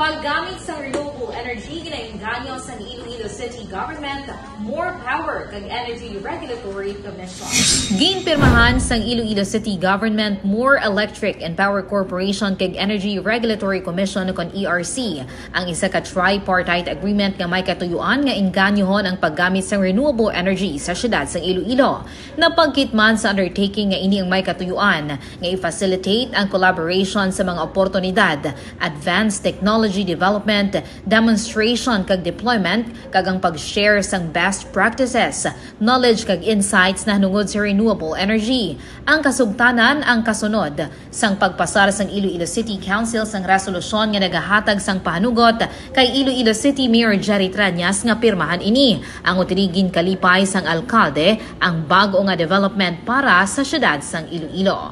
Paggamit sa renewable energy ginainganyo sa Iloilo City Government, more power kag Energy Regulatory Commission. Ginpirmahan sa Iloilo City Government more electric and power corporation kag Energy Regulatory Commission kon ERC ang isa ka tripartite agreement nga may katuyuan nga inganyohon ang paggamit sa renewable energy sa syudad sa Iloilo. Napagkitman sa undertaking nga ini ang may katuyuan nga i-facilitate ang collaboration sa mga oportunidad, advanced technology development, demonstration kag deployment, kag ang pag-share sang best practices, knowledge kag insights na hanungod sa renewable energy. Ang kasugtanan ang kasunod sang pagpasar sang Iloilo City Council sang resolusyon nga nagahatag sang pahanugot kay Iloilo City Mayor Jerry Tranyas nga pirmahan ini. Ang utirigin kalipay sang alkalde ang bago nga development para sa syudad sang Iloilo.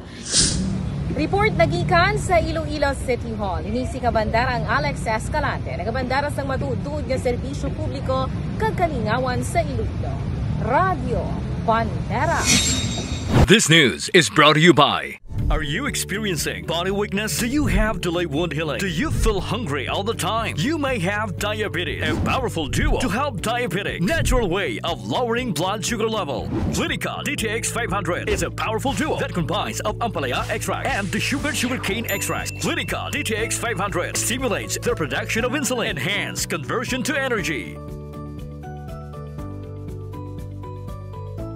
Report nagikan sa Iloilo City Hall. Ini si Kabandarang Alex Escalante. Nagabandara sang matudud nga serbisyo publiko kagkalingawan sa Iloilo. Radio Bandera. This news is brought to you by Are you experiencing body weakness? Do you have delayed wound healing? Do you feel hungry all the time? You may have diabetes. A powerful duo to help diabetic. Natural way of lowering blood sugar level. Clinica DTX 500 is a powerful duo that combines of ampalaya extract and the sugar sugarcane extract. Clinica DTX 500 stimulates the production of insulin, enhance conversion to energy.